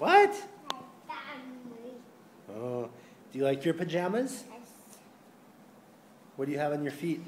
What? Oh, do you like your pajamas? What do you have on your feet?